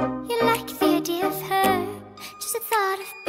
You like the idea of her, just the thought of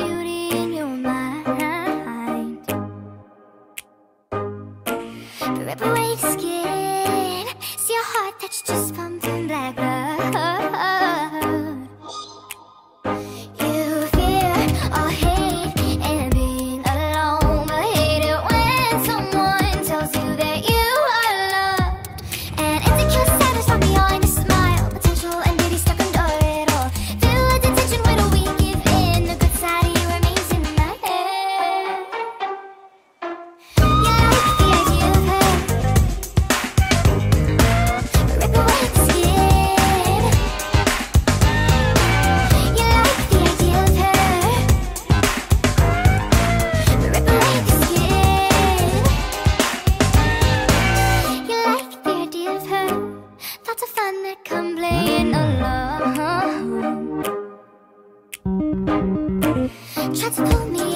tried to pull me